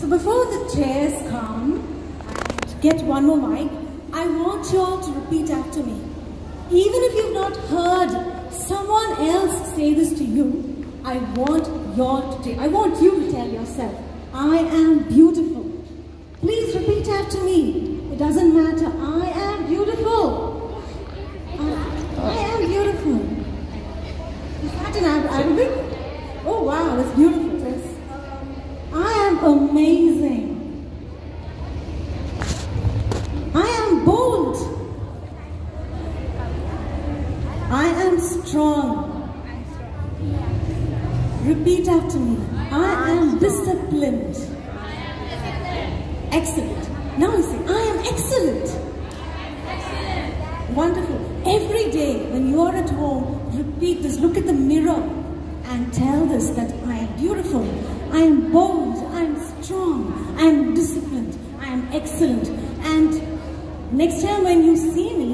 So before the chairs come get one more mic, I want you all to repeat after me. Even if you've not heard someone else say this to you, I want you all to I want you to tell yourself, I am beautiful. Please repeat after me. It doesn't matter. I am beautiful. I, I am beautiful. Is that an Arabic? Oh wow, it's beautiful. Am amazing. I am bold. I am strong. Repeat after me. I am disciplined. Excellent. Now you say, I am excellent. Wonderful. Every day when you are at home, repeat this. Look at the mirror and tell this that I am beautiful. I am bold. I am strong. I am disciplined. I am excellent. And next time when you see me,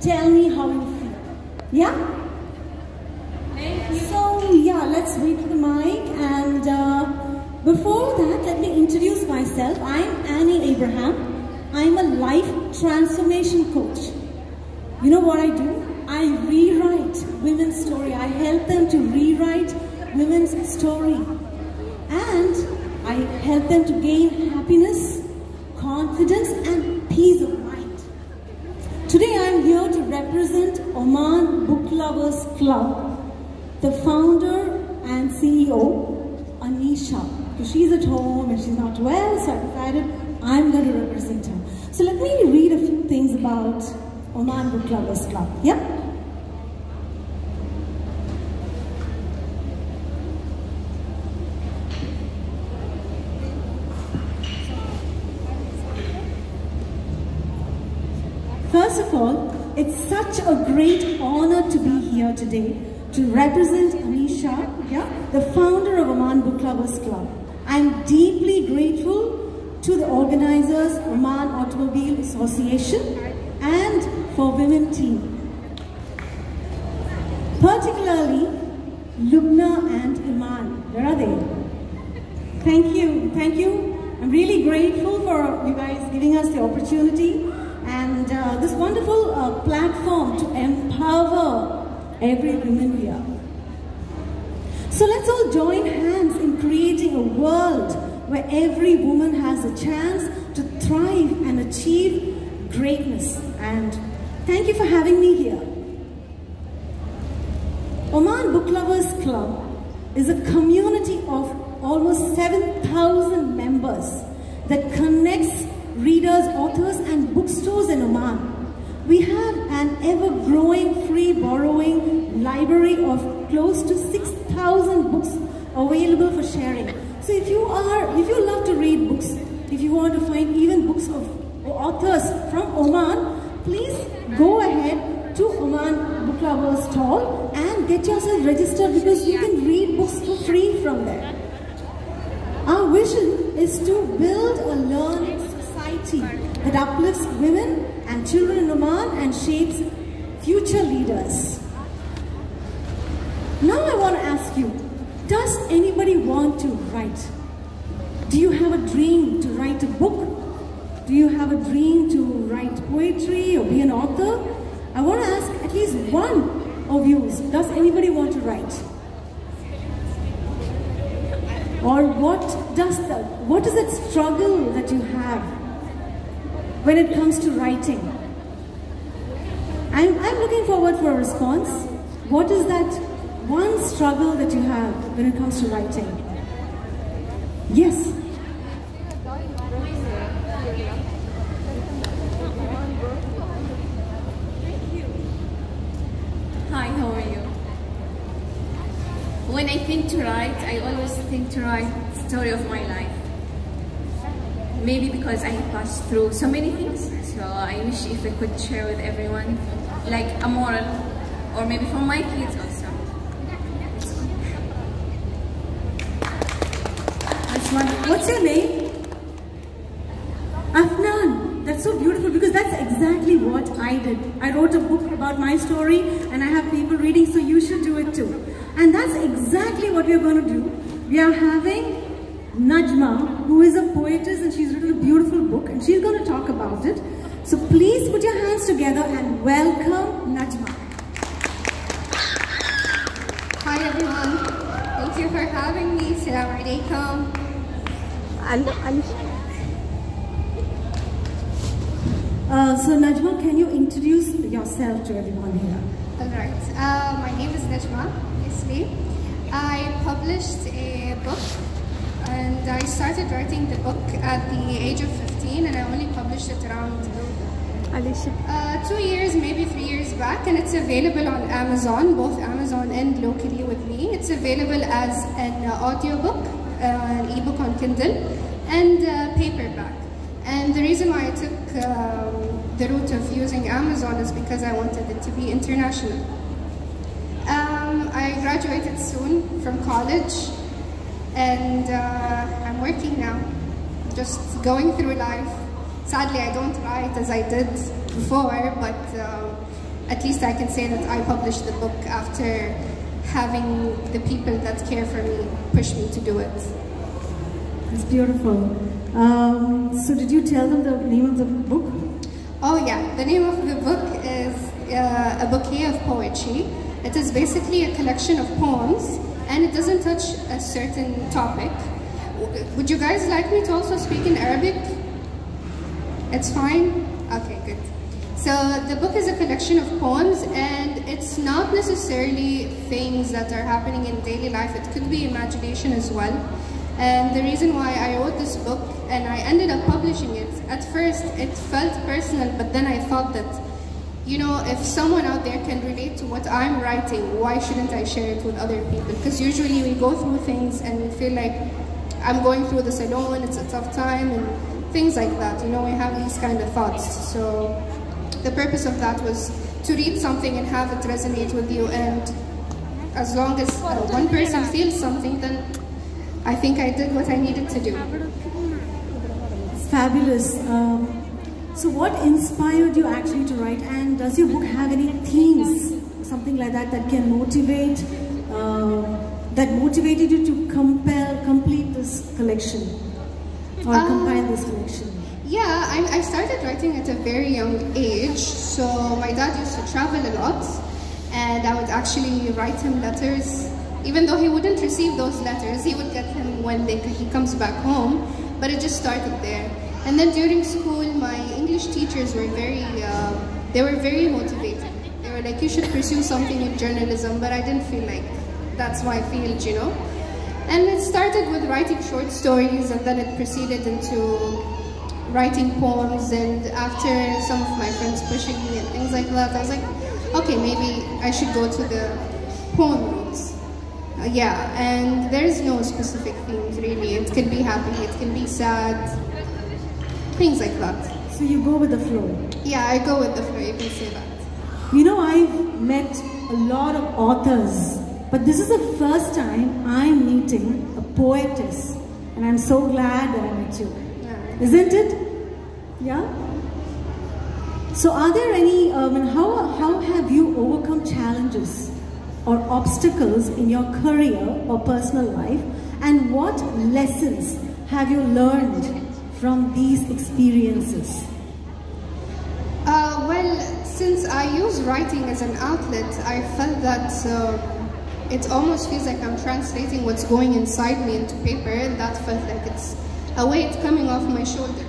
tell me how you feel. Yeah? So yeah, let's wait for the mic and uh, before that, let me introduce myself. I'm Annie Abraham. I'm a life transformation coach. You know what I do? I rewrite women's story. I help them to rewrite women's story. And I help them to gain happiness, confidence and peace of mind. Today I am here to represent Oman Book Lovers Club, the founder and CEO, Anisha. Because she's at home and she's not well, so I decided I'm going to represent her. So let me read a few things about Oman Book Lovers Club. Yeah? First of all, it's such a great honor to be here today to represent Anisha, yeah, the founder of Oman Book Lovers Club. I'm deeply grateful to the organizers, Oman Automobile Association, and for Women Team. Particularly, Lubna and Iman. Where are they? Thank you, thank you. I'm really grateful for you guys giving us the opportunity and uh, this wonderful uh, platform to empower every woman here. So let's all join hands in creating a world where every woman has a chance to thrive and achieve greatness. And thank you for having me here. Oman Book Lovers Club is a community of almost 7,000 members that connects readers, bookstores in Oman. We have an ever-growing free borrowing library of close to 6,000 books available for sharing. So if you are, if you love to read books, if you want to find even books of authors from Oman, please go ahead to Oman Book Lovers stall and get yourself registered because you can read books for free from there. Our vision is to build a learning society uplifts women and children in Oman and shapes future leaders. Now I want to ask you, does anybody want to write? Do you have a dream to write a book? Do you have a dream to write poetry or be an author? I want to ask at least one of you, does anybody want to write? Or what does the, what is that struggle that you have when it comes to writing? I'm, I'm looking forward for a response. What is that one struggle that you have when it comes to writing? Yes. Hi, how are you? When I think to write, I always think to write story of my life. Maybe because I passed through so many things, so I wish if I could share with everyone, like a moral, or maybe for my kids also. That's wonderful. What's your name? Afnan. That's so beautiful because that's exactly what I did. I wrote a book about my story and I have people reading, so you should do it too. And that's exactly what we're going to do. We are having Najma, who is a poetess and she's written a beautiful book and she's going to talk about it. So please put your hands together and welcome Najma. Hi everyone. Thank you for having me. Assalamu alaikum. Uh, so Najma, can you introduce yourself to everyone here? Alright. Uh, my name is Najma Isli. I published a book and I started writing the book at the age of 15 and I only published it around uh, two years, maybe three years back and it's available on Amazon, both Amazon and locally with me. It's available as an uh, audiobook, uh, an ebook on Kindle and uh, paperback. And the reason why I took um, the route of using Amazon is because I wanted it to be international. Um, I graduated soon from college and uh, I'm working now, just going through life. Sadly, I don't write as I did before, but um, at least I can say that I published the book after having the people that care for me push me to do it. It's beautiful. Um, so did you tell them the name of the book? Oh yeah, the name of the book is uh, A Bouquet of Poetry. It is basically a collection of poems and it doesn't touch a certain topic. Would you guys like me to also speak in Arabic? It's fine? Okay, good. So the book is a collection of poems and it's not necessarily things that are happening in daily life. It could be imagination as well. And the reason why I wrote this book and I ended up publishing it, at first it felt personal, but then I thought that, you know, if someone out there can relate to what I'm writing, why shouldn't I share it with other people? Because usually we go through things and we feel like I'm going through this alone, it's a tough time, and things like that. You know, we have these kind of thoughts. So the purpose of that was to read something and have it resonate with you. And as long as uh, one person feels something, then I think I did what I needed to do. Fabulous. Um, so what inspired you actually to write and does your book have any themes, something like that that can motivate, uh, that motivated you to compel, complete this collection or Um, compile this collection? Yeah, I, I started writing at a very young age. So my dad used to travel a lot, and I would actually write him letters. Even though he wouldn't receive those letters, he would get them when they, he comes back home. But it just started there. And then during school, my English teachers were very, uh, they were very motivated. They were like, you should pursue something in journalism, but I didn't feel like that's my field, you know. And it started with writing short stories, and then it proceeded into writing poems and after some of my friends pushing me and things like that, I was like, okay, maybe I should go to the poem routes. Uh, yeah, and there's no specific themes really. It can be happy, it can be sad, things like that. So you go with the flow. Yeah, I go with the flow, you can say that. You know, I've met a lot of authors, but this is the first time I'm meeting a poetess, and I'm so glad that I met you. Yeah. Isn't it? Yeah? So are there any, um, and how, how have you overcome challenges or obstacles in your career or personal life? And what lessons have you learned from these experiences? Uh, well, since I use writing as an outlet, I felt that uh, it almost feels like I'm translating what's going inside me into paper, and that felt like it's a weight coming off my shoulder.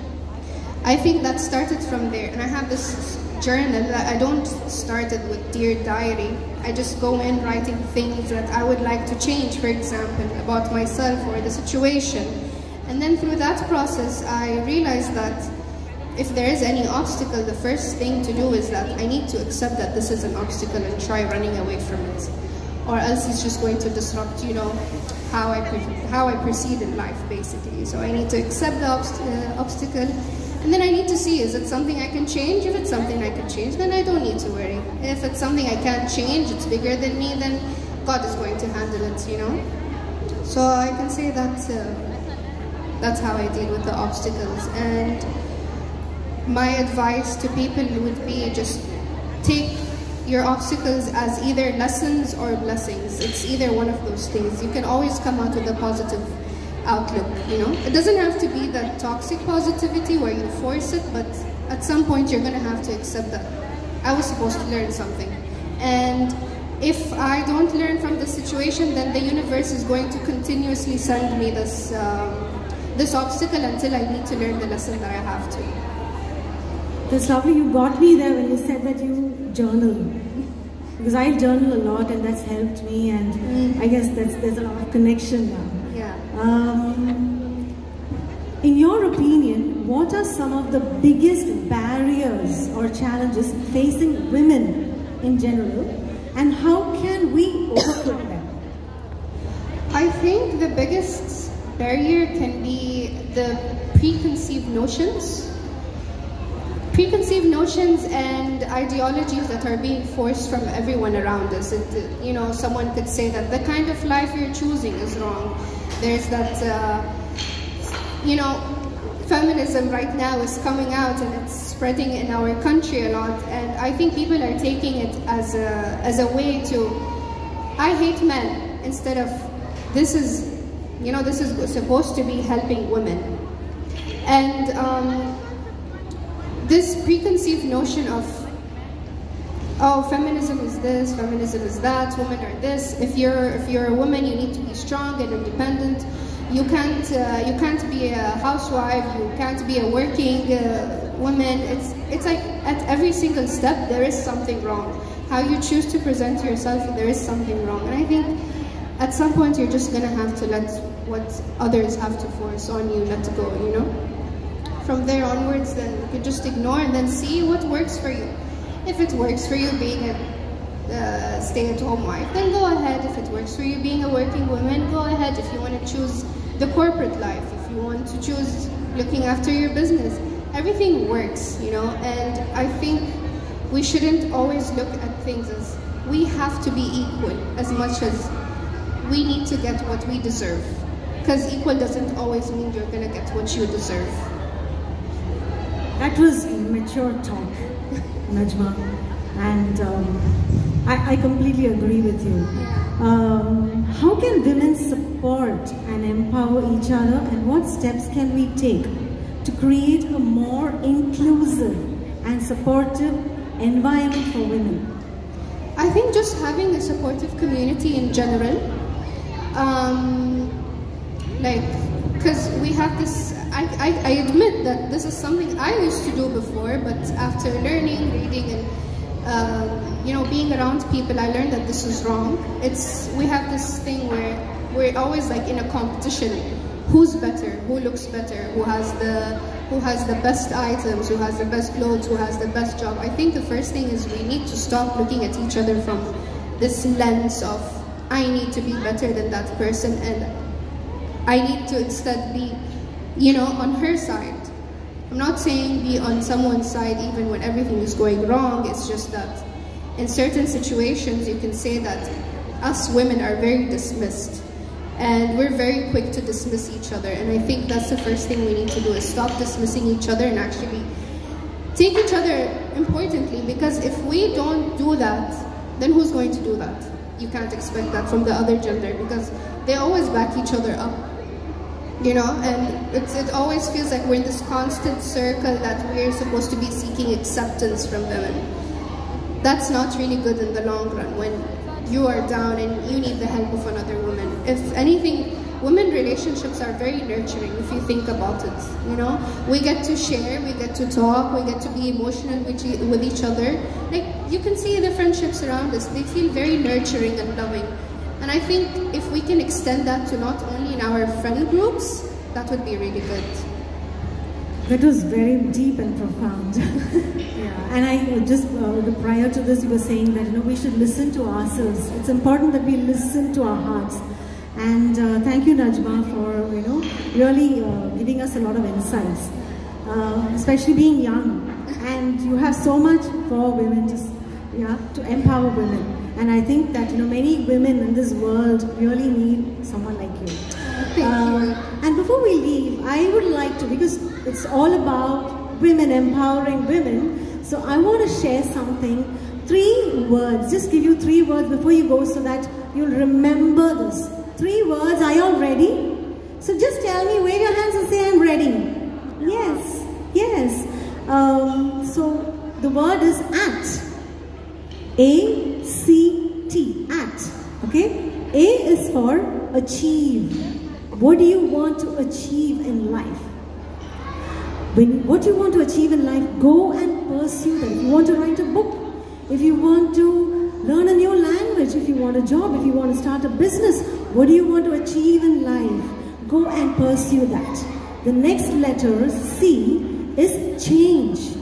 I think that started from there, and I have this journal that I don't start it with Dear Diary. I just go in writing things that I would like to change, for example, about myself or the situation. And then through that process, I realized that if there is any obstacle, the first thing to do is that I need to accept that this is an obstacle and try running away from it. Or else it's just going to disrupt, you know, how I, how I proceed in life, basically. So I need to accept the obst uh, obstacle, and then I need to see, is it something I can change? If it's something I can change, then I don't need to worry. If it's something I can't change, it's bigger than me, then God is going to handle it, you know? So I can say that uh, that's how I deal with the obstacles. And my advice to people would be just take your obstacles as either lessons or blessings. It's either one of those things. You can always come out with a positive outlook, you know? It doesn't have to be that toxic positivity where you force it, but at some point you're gonna have to accept that I was supposed to learn something. And if I don't learn from the situation, then the universe is going to continuously send me this, um, this obstacle until I need to learn the lesson that I have to. That's lovely. You got me there when you said that you journal. Because I journal a lot and that's helped me and mm. I guess that's, there's a lot of connection now. Yeah. Um, in your opinion, what are some of the biggest barriers or challenges facing women in general and how can we overcome them? I think the biggest barrier can be the preconceived notions preconceived notions and ideologies that are being forced from everyone around us. It, you know, someone could say that the kind of life you're choosing is wrong. There's that, uh, you know, feminism right now is coming out and it's spreading in our country a lot. And I think people are taking it as a, as a way to, I hate men instead of, this is, you know, this is supposed to be helping women. And um, this preconceived notion of oh feminism is this feminism is that women are this. If you're if you're a woman you need to be strong and independent. You can't uh, you can't be a housewife you can't be a working uh, woman. It's it's like at every single step there is something wrong. How you choose to present yourself there is something wrong. And i think at some point you're just gonna have to let what others have to force on you let go you know from there onwards, then you can just ignore and then see what works for you. If it works for you being a uh, stay-at-home wife, then go ahead. If it works for you being a working woman, go ahead. If you want to choose the corporate life, if you want to choose looking after your business, everything works, you know, and I think we shouldn't always look at things as we have to be equal as much as we need to get what we deserve. Because equal doesn't always mean you're gonna get what you deserve. That was mature talk, Najma. And um, I, I, completely agree with you. Um, how can women support and empower each other and what steps can we take to create a more inclusive and supportive environment for women? I think just having a supportive community in general, um, like, because we have this I, I, I, admit that this is something I used to do before, but after learning, reading, and um, you know, being around people, I learned that this is wrong. It's we have this thing where we're always like in a competition. Who's better? Who looks better? Who has the who has the best items? Who has the best clothes? Who has the best job? I think the first thing is we need to stop looking at each other from this lens of I need to be better than that person and I need to instead be you know, on her side. I'm not saying be on someone's side even when everything is going wrong. It's just that in certain situations you can say that us women are very dismissed and we're very quick to dismiss each other. And I think that's the first thing we need to do is stop dismissing each other and actually take each other importantly because if we don't do that, then who's going to do that? You can't expect that from the other gender because they always back each other up you know, and it always feels like we're in this constant circle that we're supposed to be seeking acceptance from women. That's not really good in the long run when you are down and you need the help of another woman. If anything, women relationships are very nurturing if you think about it, you know? We get to share, we get to talk, we get to be emotional with each other. Like, you can see the friendships around us, they feel very nurturing and loving. And I think if we can extend that to not only in our friend groups, that would be really good. That was very deep and profound. yeah. And I just, uh, prior to this, you were saying that, you know, we should listen to ourselves. It's important that we listen to our hearts. And uh, thank you, Najma, for, you know, really uh, giving us a lot of insights. Uh, especially being young. And you have so much for women, just, yeah, to empower women. And I think that, you know, many women in this world really need someone like you. Thank you. And before we leave, I would like to, because it's all about women empowering women, so I want to share something, three words, just give you three words before you go so that you'll remember this. Three words, are you all ready? So just tell me, wave your hands and say, I'm ready. Yes, yes. Um, so the word is act. A C T. Act. Okay? A is for achieve. What do you want to achieve in life? When, what you want to achieve in life, go and pursue that. If you want to write a book, if you want to learn a new language, if you want a job, if you want to start a business, what do you want to achieve in life? Go and pursue that. The next letter, C, is change.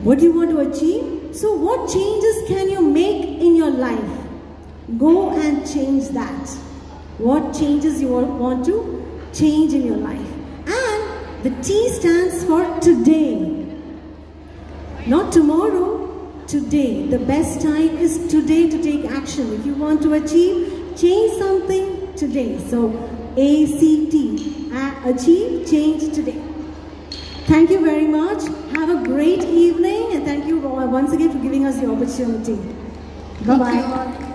What do you want to achieve? So what changes can you make in your life? Go and change that. What changes you want to change in your life? And the T stands for today. Not tomorrow, today. The best time is today to take action. If you want to achieve, change something today. So A-C-T, achieve, change today. Thank you very much. Have a great evening and thank you once again for giving us the opportunity. Bye-bye.